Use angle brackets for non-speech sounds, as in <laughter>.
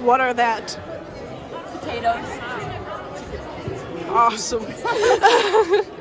What are that? Potatoes. Awesome. <laughs>